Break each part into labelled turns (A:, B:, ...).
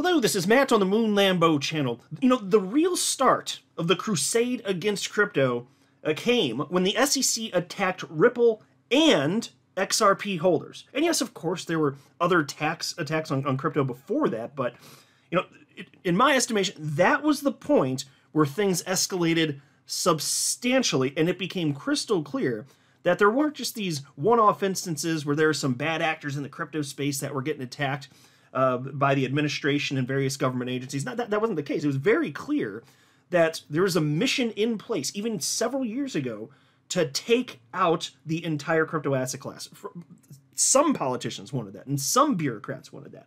A: Hello, this is Matt on the Moon Lambo channel. You know, the real start of the crusade against crypto uh, came when the SEC attacked Ripple and XRP holders. And yes, of course, there were other tax attacks on, on crypto before that, but you know, it, in my estimation, that was the point where things escalated substantially and it became crystal clear that there weren't just these one-off instances where there are some bad actors in the crypto space that were getting attacked uh, by the administration and various government agencies. Not that that wasn't the case. It was very clear that there was a mission in place, even several years ago, to take out the entire crypto asset class. Some politicians wanted that, and some bureaucrats wanted that.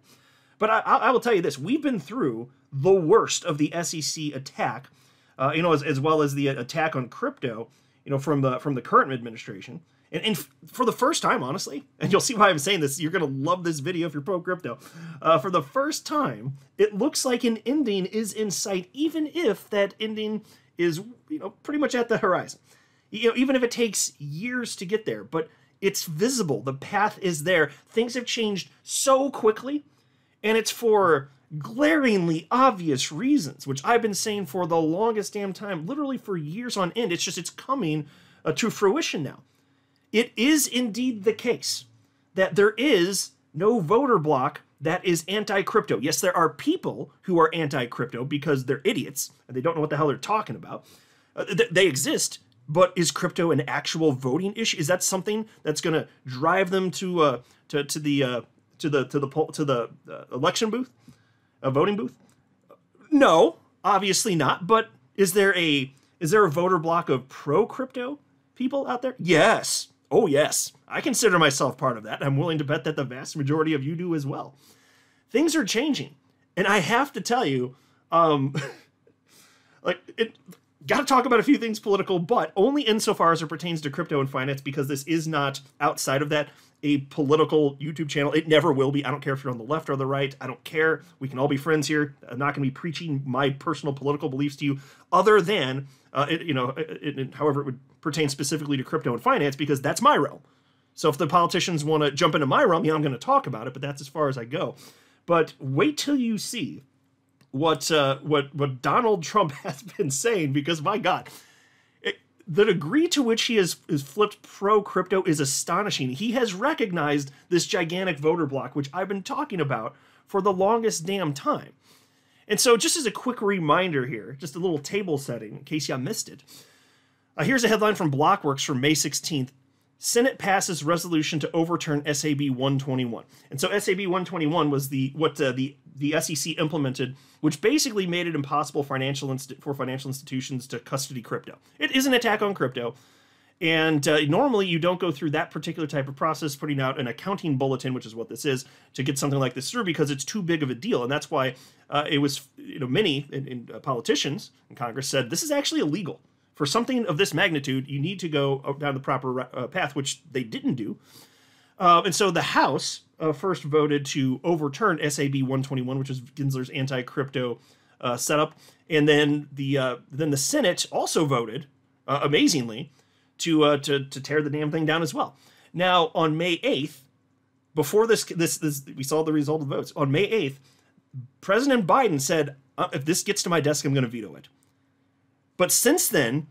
A: But I, I will tell you this: we've been through the worst of the SEC attack, uh, you know, as, as well as the attack on crypto, you know, from the from the current administration. And, and for the first time, honestly, and you'll see why I'm saying this, you're going to love this video if you're pro crypto. Uh, for the first time, it looks like an ending is in sight, even if that ending is, you know, pretty much at the horizon. You know, even if it takes years to get there, but it's visible. The path is there. Things have changed so quickly, and it's for glaringly obvious reasons, which I've been saying for the longest damn time, literally for years on end. It's just it's coming uh, to fruition now it is indeed the case that there is no voter bloc that is anti crypto. Yes, there are people who are anti crypto because they're idiots and they don't know what the hell they're talking about. Uh, th- they exist, but is crypto an actual voting issue? Is that something that's going to drive them to uh, to to the uh, to the to the poll, to the uh, election booth, a voting booth? No, obviously not. But is there a is there a voter block of pro crypto people out there? Yes, Oh, yes, I consider myself part of that. I'm willing to bet that the vast majority of you do as well. Things are changing. And I have to tell you, um, like, it, got to talk about a few things political, but only insofar as it pertains to crypto and finance, because this is not outside of that a political YouTube channel. It never will be. I don't care if you're on the left or the right. I don't care. We can all be friends here. I'm not going to be preaching my personal political beliefs to you, other than, uh, it, you know, it, it, however it would pertain specifically to crypto and finance, because that's my realm. So if the politicians want to jump into my realm, yeah, I'm going to talk about it, but that's as far as I go. But wait till you see what uh, what what Donald Trump has been saying, because my God, the degree to which he has is flipped pro crypto is astonishing. He has recognized this gigantic voter bloc, which I've been talking about for the longest damn time. And so, just as a quick reminder here, just a little table setting in case y'all missed it. Uh, here's a headline from Blockworks from May 16th. Senate passes resolution to overturn SAB 121. And so SAB 121 was the what uh, the the SEC implemented, which basically made it impossible financial for financial institutions to custody crypto. It is an attack on crypto. And uh, normally, you don't go through that particular type of process, putting out an accounting bulletin, which is what this is, to get something like this through because it's too big of a deal. And that's why uh, it was, you know, many in, in, uh, politicians in Congress said this is actually illegal for something of this magnitude, you need to go down the proper uh, path, which they didn't do. Uh, and so the House uh, first voted to overturn SAB 121, which is Gensler's anti-crypto uh, setup, and then the uh, then the Senate also voted, uh, amazingly, to to to tear the damn thing down as well. Now on May 8th, before this this this we saw the result of the votes on May 8th, President Biden said, "If this gets to my desk, I'm going to veto it." But since then,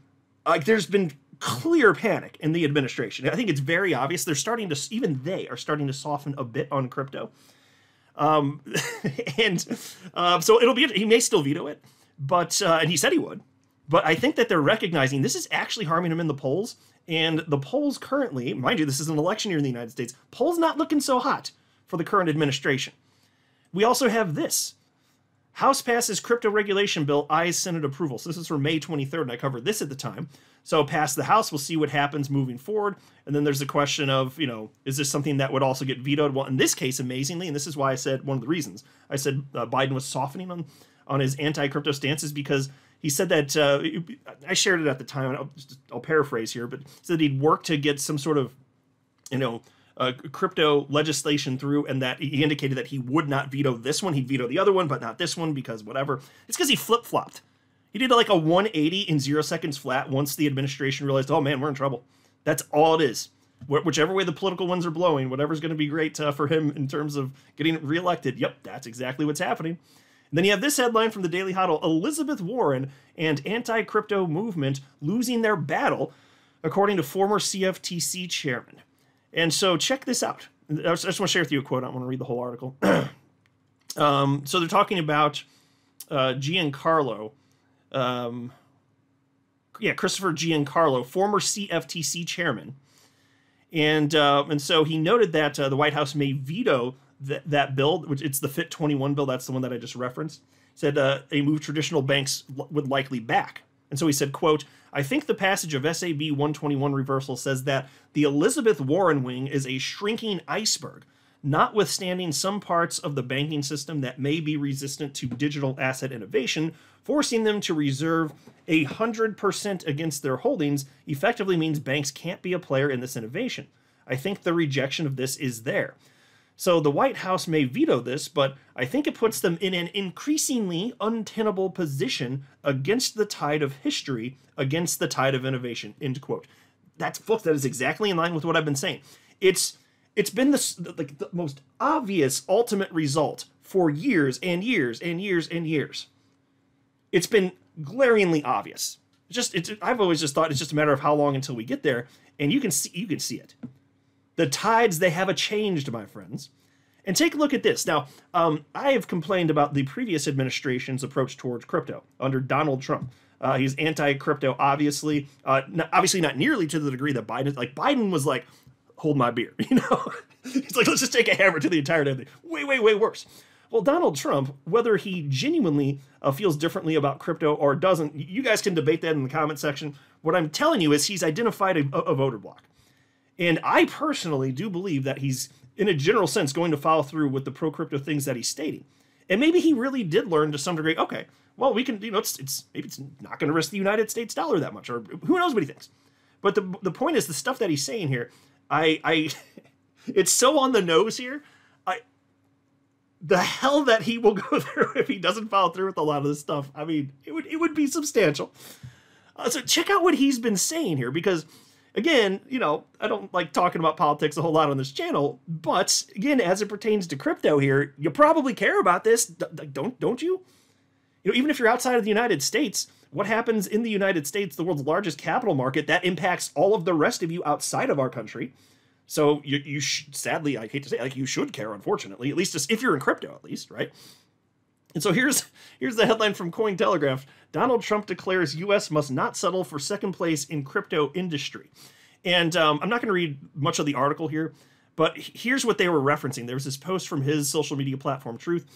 A: like there's been clear panic in the administration. I think it's very obvious. They're starting to, even they are starting to soften a bit on crypto. Um, and uh, so it'll be, he may still veto it, but, uh, and he said he would. But I think that they're recognizing this is actually harming him in the polls. And the polls currently, mind you, this is an election year in the United States, polls not looking so hot for the current administration. We also have this House passes crypto regulation bill, eyes Senate approval. So this is from May 23rd, and I covered this at the time. So pass the House, we'll see what happens moving forward. And then there's the question of, you know, is this something that would also get vetoed? Well, in this case, amazingly, and this is why I said one of the reasons I said uh, Biden was softening on on his anti-crypto stances because he said that uh, I shared it at the time. I'll, I'll paraphrase here, but said he'd work to get some sort of, you know, uh, crypto legislation through, and that he indicated that he would not veto this one. He'd veto the other one, but not this one because whatever. It's because he flip flopped. He did like a 180 in zero seconds flat once the administration realized, oh man, we're in trouble. That's all it is. Wh- whichever way the political winds are blowing, whatever's going to be great uh, for him in terms of getting reelected. Yep, that's exactly what's happening. then you have this headline from the Daily Hodl Elizabeth Warren and anti crypto movement losing their battle, according to former CFTC chairman. And so check this out. I just want to share with you a quote. I don't want to read the whole article. um, so they're talking about uh, Giancarlo. Um, yeah, Christopher Giancarlo, former CFTC chairman. And uh, and so he noted that uh, the White House may veto th- that bill, which it's the FIT21 bill. That's the one that I just referenced. Said uh, a move traditional banks l- would likely back. And so he said, "quote I think the passage of SAB 121 reversal says that the Elizabeth Warren wing is a shrinking iceberg." Notwithstanding some parts of the banking system that may be resistant to digital asset innovation, forcing them to reserve a 100% against their holdings effectively means banks can't be a player in this innovation. I think the rejection of this is there. So the White House may veto this, but I think it puts them in an increasingly untenable position against the tide of history, against the tide of innovation. End quote. That's folks, that is exactly in line with what I've been saying. It's it's been the, like the most obvious ultimate result for years and years and years and years. It's been glaringly obvious. Just it's I've always just thought it's just a matter of how long until we get there, and you can see you can see it. The tides they have a changed, my friends. And take a look at this. Now, um, I have complained about the previous administration's approach towards crypto under Donald Trump. Uh, he's anti-crypto, obviously. Uh, obviously, not nearly to the degree that Biden. Like Biden was like, "Hold my beer," you know. he's like, "Let's just take a hammer to the entire thing." Way, way, way worse. Well, Donald Trump, whether he genuinely uh, feels differently about crypto or doesn't, you guys can debate that in the comment section. What I'm telling you is he's identified a, a voter block. And I personally do believe that he's, in a general sense, going to follow through with the pro crypto things that he's stating. And maybe he really did learn to some degree, okay, well, we can, you know, it's, it's maybe it's not going to risk the United States dollar that much, or who knows what he thinks. But the, the point is, the stuff that he's saying here, I, I, it's so on the nose here. I, the hell that he will go through if he doesn't follow through with a lot of this stuff. I mean, it would, it would be substantial. Uh, so check out what he's been saying here, because again, you know, I don't like talking about politics a whole lot on this channel, but again, as it pertains to crypto here, you probably care about this, don't don't you? You know, even if you're outside of the United States, what happens in the United States, the world's largest capital market, that impacts all of the rest of you outside of our country. So you, you sadly, I hate to say, it, like you should care, unfortunately, at least if you're in crypto, at least, right? And so here's here's the headline from Cointelegraph. Donald Trump declares U.S. must not settle for second place in crypto industry. And um, I'm not going to read much of the article here, but here's what they were referencing. There was this post from his social media platform, Truth,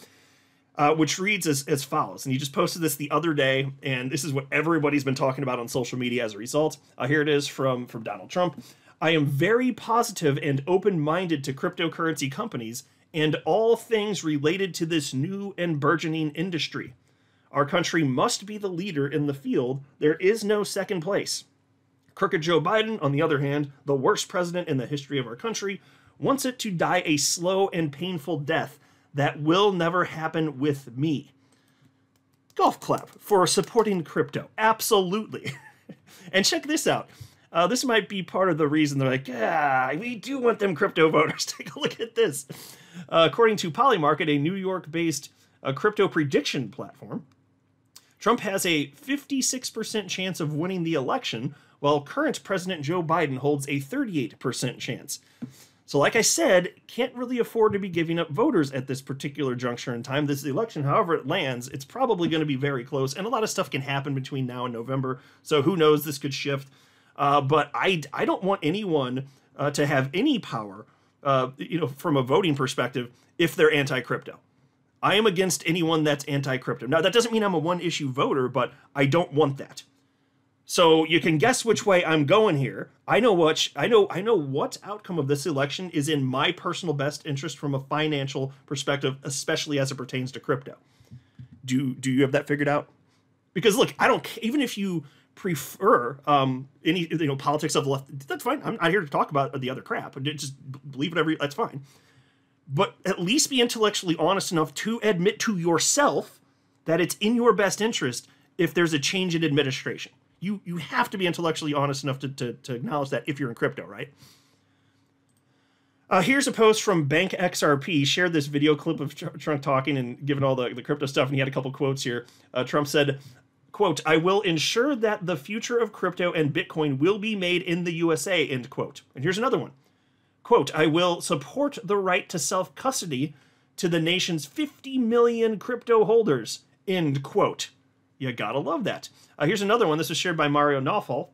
A: uh, which reads as, as follows. And he just posted this the other day, and this is what everybody's been talking about on social media as a result. Uh, here it is from, from Donald Trump. I am very positive and open minded to cryptocurrency companies and all things related to this new and burgeoning industry. Our country must be the leader in the field. There is no second place. Crooked Joe Biden, on the other hand, the worst president in the history of our country, wants it to die a slow and painful death that will never happen with me. Golf clap for supporting crypto. Absolutely. and check this out. Uh, this might be part of the reason they're like, yeah, we do want them crypto voters. Take a look at this. Uh, according to Polymarket, a New York based uh, crypto prediction platform, Trump has a 56% chance of winning the election, while current President Joe Biden holds a 38% chance. So, like I said, can't really afford to be giving up voters at this particular juncture in time. This election, however it lands, it's probably going to be very close, and a lot of stuff can happen between now and November. So, who knows? This could shift. Uh, but I, I don't want anyone uh, to have any power uh, you know, from a voting perspective, if they're anti-crypto. I am against anyone that's anti-crypto. Now, that doesn't mean I'm a one-issue voter, but I don't want that. So you can guess which way I'm going here. I know what I know. I know what outcome of this election is in my personal best interest from a financial perspective, especially as it pertains to crypto. Do do you have that figured out? Because look, I don't even if you prefer um, any you know politics of the left. That's fine. I'm not here to talk about the other crap. Just believe whatever. That's fine. But at least be intellectually honest enough to admit to yourself that it's in your best interest if there's a change in administration. You you have to be intellectually honest enough to, to, to acknowledge that if you're in crypto, right? Uh, here's a post from Bank XRP. Shared this video clip of Tr- Trump talking and giving all the, the crypto stuff, and he had a couple quotes here. Uh, Trump said, "quote I will ensure that the future of crypto and Bitcoin will be made in the USA." End quote. And here's another one. "Quote I will support the right to self custody to the nation's 50 million crypto holders." End quote. You gotta love that. Uh, here's another one. This was shared by Mario Nawfal.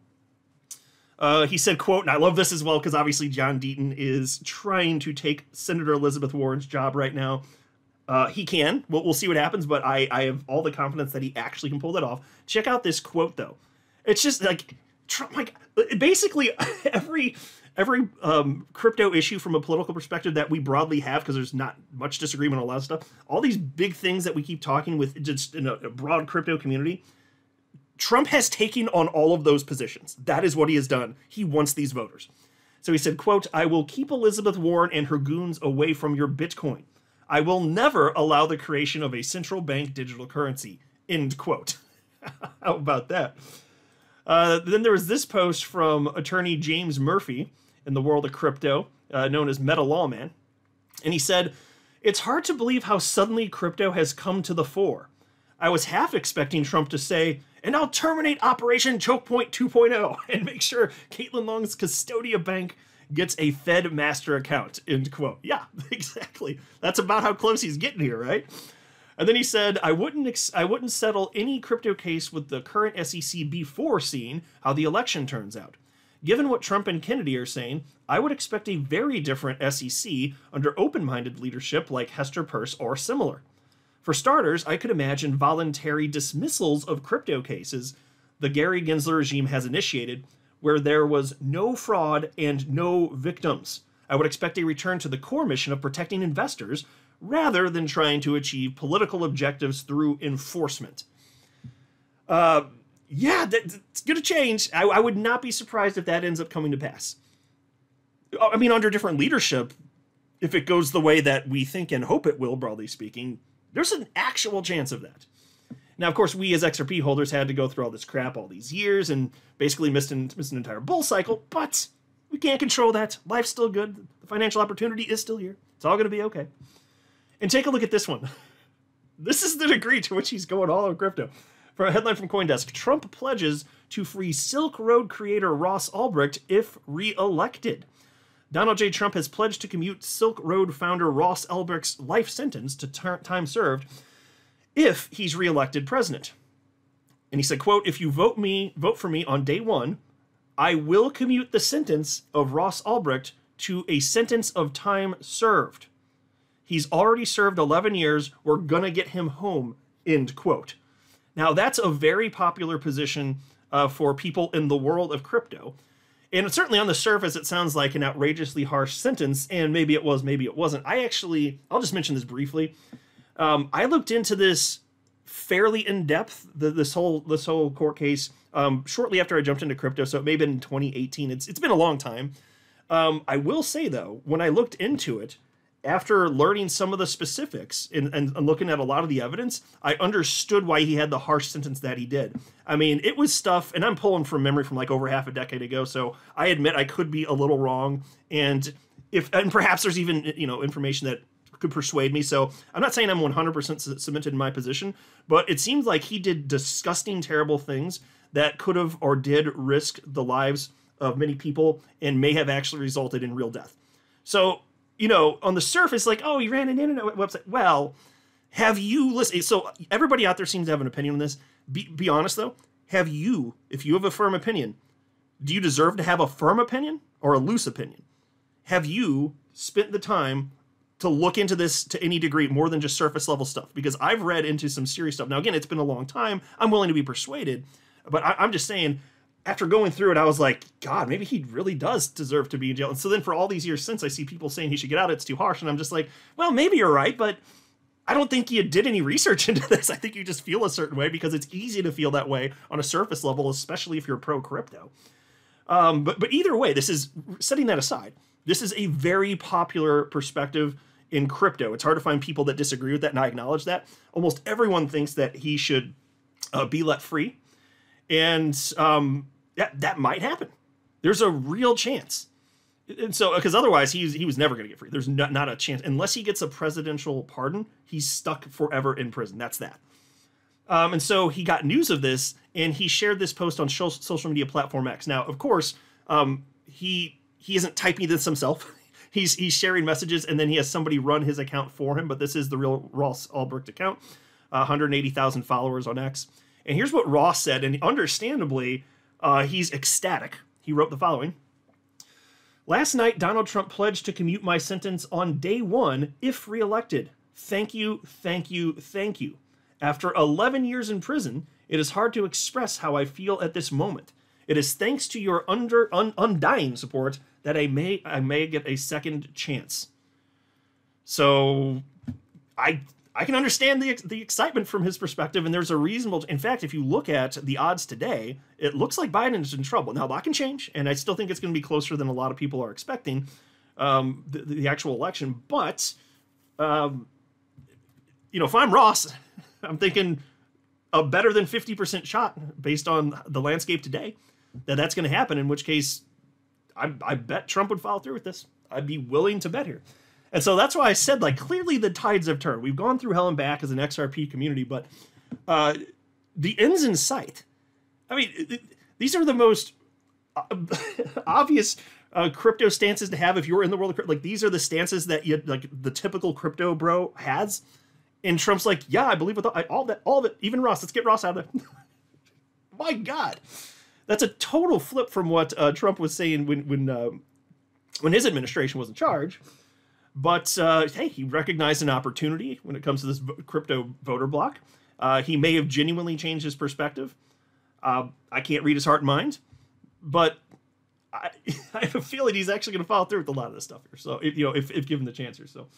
A: Uh, he said, quote, and I love this as well because obviously John Deaton is trying to take Senator Elizabeth Warren's job right now. Uh, he can. We'll, we'll see what happens, but I, I have all the confidence that he actually can pull that off. Check out this quote, though. It's just like, Trump, like basically every every um, crypto issue from a political perspective that we broadly have, because there's not much disagreement on a lot of stuff. All these big things that we keep talking with just in a, a broad crypto community Trump has taken on all of those positions. That is what he has done. He wants these voters. So he said, quote, I will keep Elizabeth Warren and her goons away from your Bitcoin. I will never allow the creation of a central bank digital currency. End quote. How about that? Uh, then there was this post from attorney James Murphy in the world of crypto, uh, known as MetaLawMan. And he said, It's hard to believe how suddenly crypto has come to the fore. I was half expecting Trump to say, and I'll terminate Operation Choke Point 2.0 and make sure Caitlin Long's Custodia Bank gets a Fed master account. End quote. Yeah, exactly. That's about how close he's getting here, right? And then he said, "I wouldn't ex- I wouldn't settle any crypto case with the current SEC before seeing how the election turns out. Given what Trump and Kennedy are saying, I would expect a very different SEC under open-minded leadership like Hester Peirce or similar." For starters, I could imagine voluntary dismissals of crypto cases the Gary Gensler regime has initiated, where there was no fraud and no victims. I would expect a return to the core mission of protecting investors rather than trying to achieve political objectives through enforcement. Uh, yeah, that's going to change. I, I would not be surprised if that ends up coming to pass. I mean, under different leadership, if it goes the way that we think and hope it will, broadly speaking, there's an actual chance of that. Now, of course, we as XRP holders had to go through all this crap all these years and basically missed an, missed an entire bull cycle, but we can't control that. Life's still good. The financial opportunity is still here. It's all going to be okay. And take a look at this one. This is the degree to which he's going all over crypto. For a headline from Coindesk Trump pledges to free Silk Road creator Ross Ulbricht if re elected. Donald J. Trump has pledged to commute Silk Road founder Ross Ulbricht's life sentence to time served if he's reelected president. And he said, quote, if you vote me, vote for me on day one, I will commute the sentence of Ross Ulbricht to a sentence of time served. He's already served 11 years. We're going to get him home, end quote. Now, that's a very popular position uh, for people in the world of crypto. And certainly on the surface, it sounds like an outrageously harsh sentence, and maybe it was, maybe it wasn't. I actually, I'll just mention this briefly. Um, I looked into this fairly in depth, the, this whole this whole court case, um, shortly after I jumped into crypto. So it may have been 2018. It's it's been a long time. Um, I will say though, when I looked into it, after learning some of the specifics and, and, and, looking at a lot of the evidence, I understood why he had the harsh sentence that he did. I mean, it was stuff, and I'm pulling from memory from like over half a decade ago, so I admit I could be a little wrong. And if and perhaps there's even you know information that could persuade me. So I'm not saying I'm 100% cemented in my position, but it seems like he did disgusting, terrible things that could have or did risk the lives of many people and may have actually resulted in real death. So you know, on the surface, like, oh, he ran an internet website. Well, have you listened? So everybody out there seems to have an opinion on this. Be, be honest though. Have you, if you have a firm opinion, do you deserve to have a firm opinion or a loose opinion? Have you spent the time to look into this to any degree more than just surface level stuff? Because I've read into some serious stuff. Now, again, it's been a long time. I'm willing to be persuaded, but I, I'm just saying after going through it, I was like, God, maybe he really does deserve to be in jail. And so then for all these years since, I see people saying he should get out. It's too harsh, and I'm just like, well, maybe you're right, but I don't think you did any research into this. I think you just feel a certain way because it's easy to feel that way on a surface level, especially if you're pro crypto. Um, but but either way, this is setting that aside. This is a very popular perspective in crypto. It's hard to find people that disagree with that, and I acknowledge that. Almost everyone thinks that he should uh, be let free and um, that that might happen. There's a real chance. and so because otherwise he's he was never going to get free. There's not, not a chance unless he gets a presidential pardon. He's stuck forever in prison. That's that. Um, and so he got news of this and he shared this post on social media platform X. Now, of course, um, he he isn't typing this himself. he's he's sharing messages and then he has somebody run his account for him. But this is the real Ross Ulbricht account, uh, 180,000 followers on X. And here's what Ross said, and understandably, uh, he's ecstatic. He wrote the following. Last night, Donald Trump pledged to commute my sentence on day one if reelected. Thank you, thank you, thank you. After 11 years in prison, it is hard to express how I feel at this moment. It is thanks to your under un, undying support that I may I may get a second chance. So, I I can understand the the excitement from his perspective, and there's a reasonable. In fact, if you look at the odds today, it looks like Biden is in trouble. Now that can change, and I still think it's going to be closer than a lot of people are expecting. Um, the, the, actual election, but um, you know, if I'm Ross, I'm thinking a better than 50% shot based on the landscape today that that's going to happen. In which case, I, I bet Trump would follow through with this. I'd be willing to bet here. And so that's why I said, like, clearly the tides have turned. We've gone through hell and back as an XRP community, but uh, the end's in sight. I mean, these are the most uh, obvious uh, crypto stances to have if you're in the world of crypto. Like, these are the stances that you, like the typical crypto bro has. And Trump's like, yeah, I believe with all, all that, all of it, even Ross. Let's get Ross out of there. My God, that's a total flip from what uh, Trump was saying when when uh, when his administration was in charge. But uh, hey, he recognized an opportunity when it comes to this crypto voter block. Uh, he may have genuinely changed his perspective. Uh, I can't read his heart and mind, but I, I have a feeling he's actually going to follow through with a lot of this stuff here. So, if, you know, if, if given the chance here, so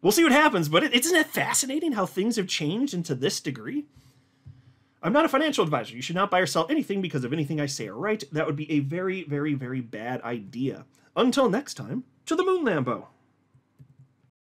A: we'll see what happens. But it, isn't it fascinating how things have changed into this degree? I'm not a financial advisor. You should not buy or sell anything because of anything I say or write. That would be a very, very, very bad idea. Until next time, to the moon, Lambo.